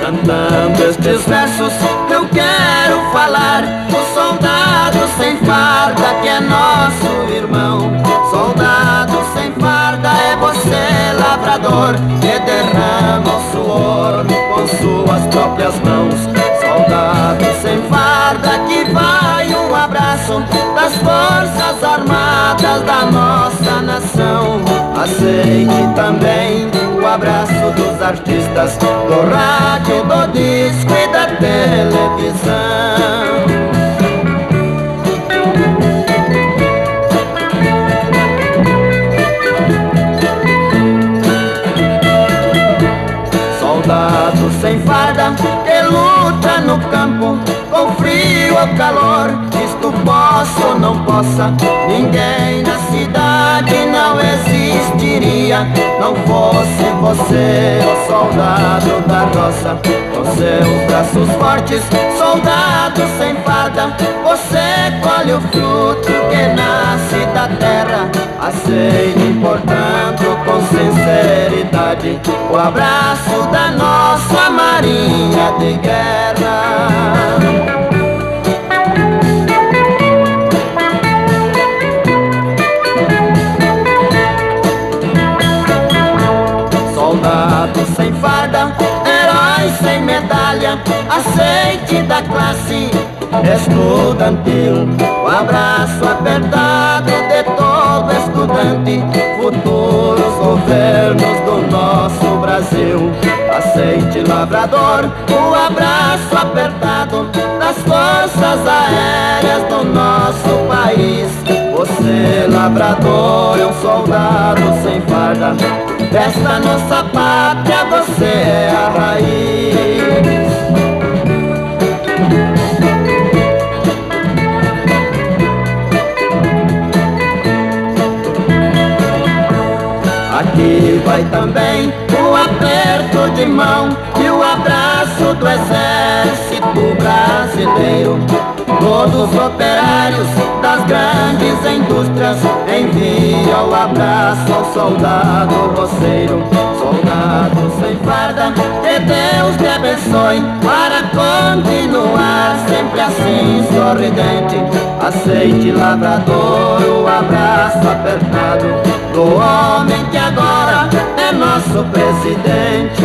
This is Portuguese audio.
Cantando estes versos eu quero falar O soldado sem farda que é nosso irmão. Soldado sem farda é você lavrador Que derrama Das forças armadas da nossa nação. Aceite também o abraço dos artistas Do rádio, do disco e da televisão. Soldado sem farda que luta no campo Com frio ou calor, posso ou não possa Ninguém na cidade não existiria. Não fosse você, soldado da roça Com seus braços fortes, soldado sem farda Você colhe o fruto que nasce da terra. Aceite, portanto, com sinceridade O abraço da nossa marinha de guerra Soldado sem farda, herói sem medalha Aceite da classe estudantil. O abraço apertado de todo estudante Futuros governos do nosso Brasil. Aceite lavrador, o abraço apertado Das forças aéreas do nosso país. Você lavrador é um soldado sem farda Desta nossa pátria você é a raiz Aqui vai também o aperto de mão e o abraço do exército brasileiro. Todos os operários indústrias enviam o abraço ao soldado roceiro. Soldado sem farda, que Deus te abençoe para continuar sempre assim sorridente. Aceite lavrador o abraço apertado do homem que agora é nosso presidente.